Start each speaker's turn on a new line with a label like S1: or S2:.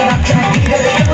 S1: I'm trying to get it.